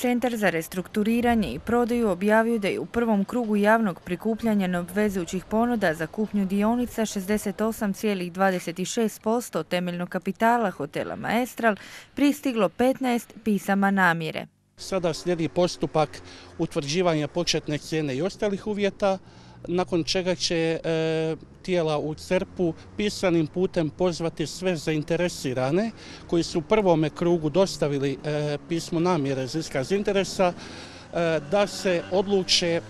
Centar za restrukturiranje i prodaju objavio da je u prvom krugu javnog prikupljanja neobvezujućih ponuda za kupnju dionica 68,26% temeljnog kapitala hotela Maestral pristiglo 15 pisama namjere. Sada slijedi postupak utvrđivanja početne cijene i ostalih uvjeta, nakon čega će e, tijela u CERP-u pisanim putem pozvati sve zainteresirane koji su u prvome krugu dostavili e, pismo namjere za iskaz interesa e, da se odluče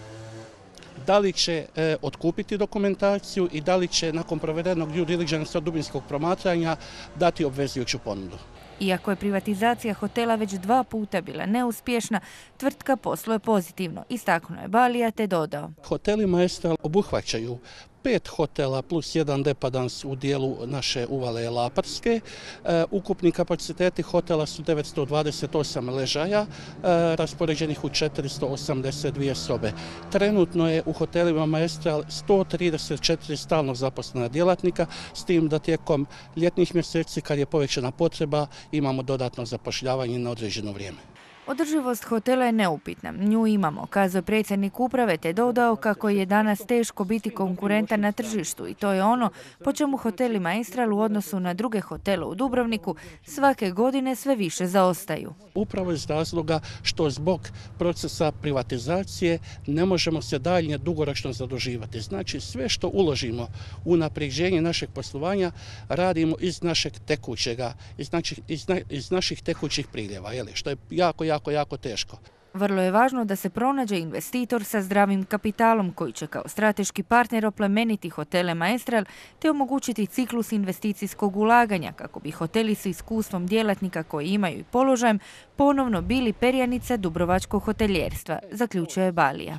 da li će otkupiti dokumentaciju i da li će nakon provedenog due diligence dubinskog promatranja dati obvezujuću ponudu. Iako je privatizacija hotela već dva puta bila neuspješna, tvrtka posluje pozitivno, istaknuo je Balija te dodao. Hoteli Maestral obuhvaćaju pet hotela plus jedan depadans u dijelu naše uvale Laparske. E, ukupni kapaciteti hotela su 928 ležaja, e, raspoređenih u 482 sobe. Trenutno je u hotelima Maestral 134 stalno zaposlena djelatnika, s tim da tijekom ljetnih mjeseci, kad je povećana potreba, imamo dodatno zapošljavanje na određeno vrijeme. Održivost hotela je neupitna. Nju imamo, kazao predsjednik uprave te dodao kako je danas teško biti konkurentan na tržištu i to je ono po čemu hoteli Maestral u odnosu na druge hotele u Dubrovniku svake godine sve više zaostaju. Upravo iz razloga što zbog procesa privatizacije ne možemo se daljnje dugoročno zaduživati. Znači sve što uložimo u napređenje našeg poslovanja radimo iz našeg tekućega, iz, iz naših tekućih priljeva, jeli, što je jako, jako jako, jako teško. Vrlo je važno da se pronađe investitor sa zdravim kapitalom koji će kao strateški partner oplemeniti hotele Maestral te omogućiti ciklus investicijskog ulaganja kako bi hoteli s iskustvom djelatnika koji imaju i položajem ponovno bili perjanica dubrovačkog hoteljerstva, zaključuje Balija.